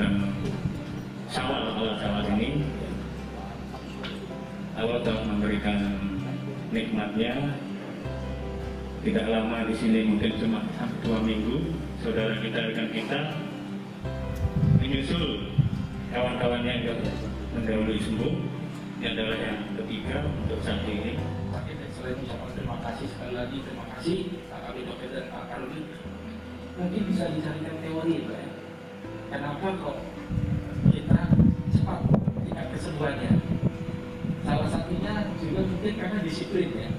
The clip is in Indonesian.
bulan sawal awal sawal ini. Allah telah memberikan nikmatnya. Tidak lama di sini mungkin cuma dua minggu saudara kita rekan kita menyusul kawan-kawan yang mendahului sembuh. Ini adalah yang ketiga untuk saat ini. Terima kasih sekali lagi terima kasih. Kami Dokter dan pak mungkin bisa dicarikan teori Pak ya kenapa kok kita cepat tingkat kesembuhannya salah satunya juga mungkin karena disiplin ya